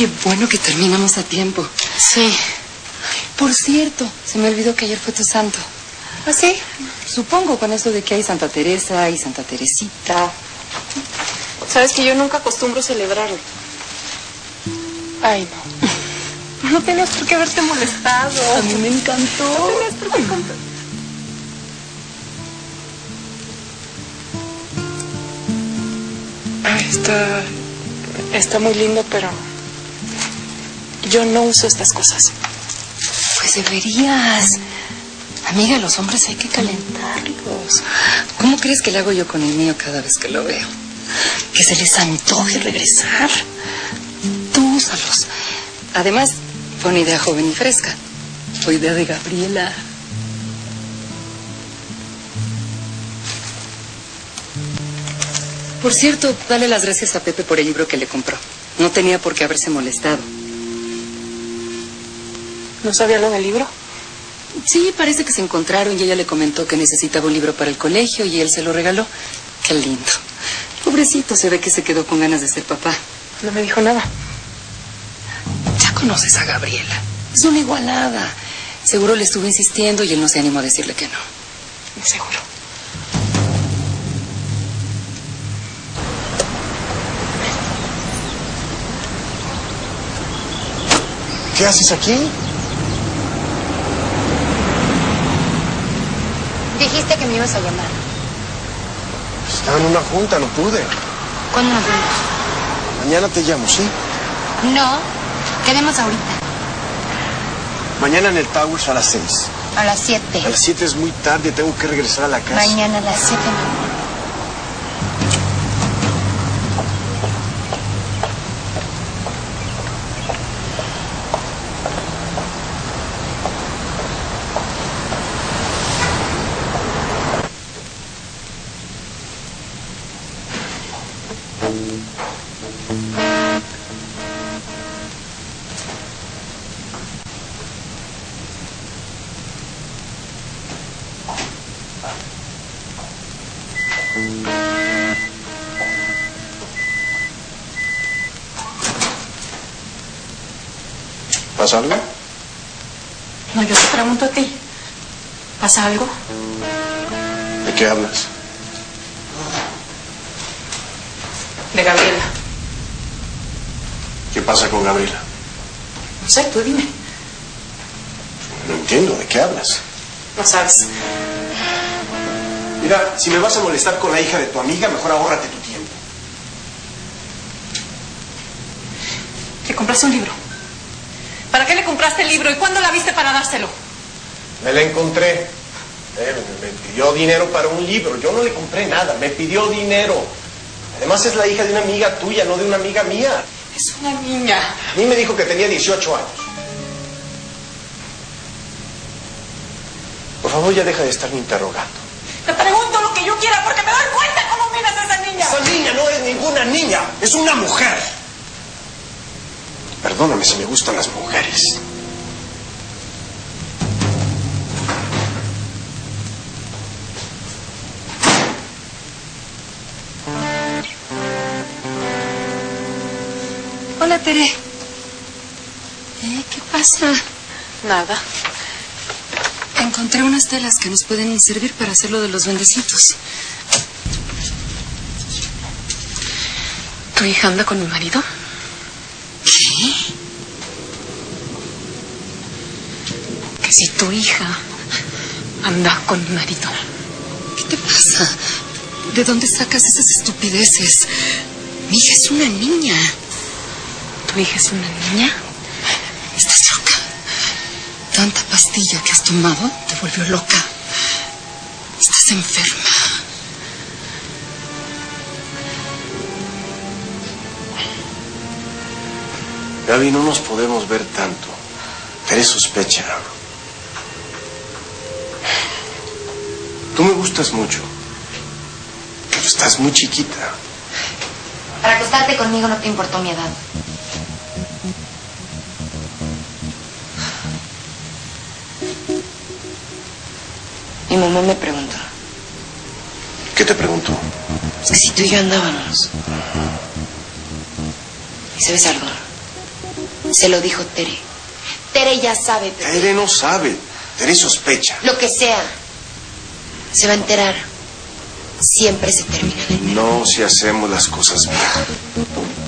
Qué bueno que terminamos a tiempo. Sí. Por cierto, se me olvidó que ayer fue tu santo. ¿Ah, sí? Supongo con eso de que hay Santa Teresa y Santa Teresita. Sabes que yo nunca acostumbro celebrarlo. Ay, no. No tenías por qué haberte molestado. A mí me encantó. No tenías por qué está. Está muy lindo, pero. Yo no uso estas cosas. Pues deberías. Amiga, los hombres hay que calentarlos. ¿Cómo crees que le hago yo con el mío cada vez que lo veo? Que se les antoje regresar. Tú úsalos. Además, fue una idea joven y fresca. Fue idea de Gabriela. Por cierto, dale las gracias a Pepe por el libro que le compró. No tenía por qué haberse molestado. ¿No sabía lo del libro? Sí, parece que se encontraron y ella le comentó que necesitaba un libro para el colegio y él se lo regaló. Qué lindo. Pobrecito, se ve que se quedó con ganas de ser papá. No me dijo nada. Ya conoces a Gabriela. Es una igualada. Seguro le estuvo insistiendo y él no se animó a decirle que no. Seguro. ¿Qué haces aquí? Dijiste que me ibas a llamar. Estaba en una junta, no pude. ¿Cuándo nos vemos? Mañana te llamo, ¿sí? No, quedemos ahorita. Mañana en el Towers a las seis. A las 7. A las siete es muy tarde, tengo que regresar a la casa. Mañana a las 7. ¿Pasa algo? No, yo te pregunto a ti. ¿Pasa algo? ¿De qué hablas? De Gabriela. ¿Qué pasa con Gabriela? No sé, tú dime. No entiendo, ¿de qué hablas? No sabes. Mira, si me vas a molestar con la hija de tu amiga, mejor ahórrate tu tiempo. Que compraste un libro. ¿Para qué le compraste el libro y cuándo la viste para dárselo? Me la encontré. Eh, me me pidió dinero para un libro. Yo no le compré nada, me pidió dinero. Además es la hija de una amiga tuya, no de una amiga mía. Es una niña. A mí me dijo que tenía 18 años. Por favor, ya deja de estarme interrogando. Te pregunto lo que yo quiera porque me doy cuenta cómo miras a esa niña. Esa niña no es ninguna niña, es una mujer. Perdóname si me gustan las mujeres. Hola, Tere. ¿Eh? ¿Qué pasa? Nada. Encontré unas telas que nos pueden servir para hacer lo de los bendecitos. ¿Tu hija anda con mi marido? ¿Qué? Que si tu hija anda con mi marido. ¿Qué te pasa? ¿De dónde sacas esas estupideces? Mi hija es una niña. ¿Tu hija es una niña? Tanta pastilla que has tomado te volvió loca. Estás enferma. Gaby, no nos podemos ver tanto. Eres sospecha. Tú me gustas mucho. Pero estás muy chiquita. Para acostarte conmigo no te importó mi edad. Mi mamá me preguntó. ¿Qué te preguntó? Es que si tú y yo andábamos. ¿Y sabes algo? Se lo dijo Tere. Tere ya sabe, Pepe. Tere no sabe. Tere sospecha. Lo que sea. Se va a enterar. Siempre se termina de No si hacemos las cosas bien.